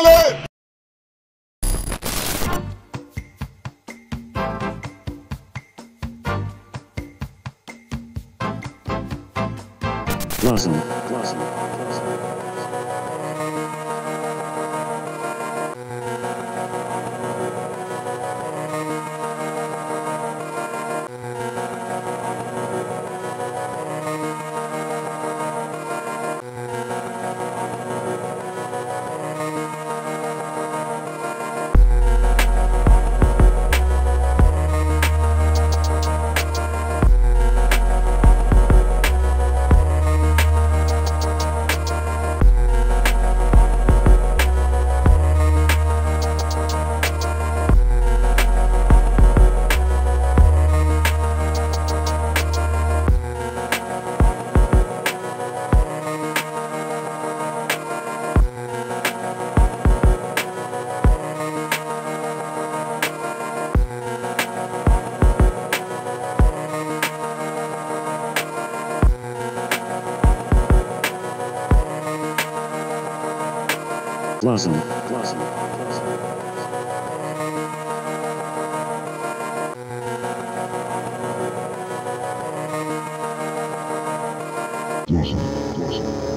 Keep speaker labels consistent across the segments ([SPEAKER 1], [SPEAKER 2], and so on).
[SPEAKER 1] alert!
[SPEAKER 2] Blossom, blossom. Blossom. Blossom. Blossom.
[SPEAKER 1] Blossom.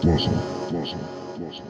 [SPEAKER 1] плохо, плохо, плохо.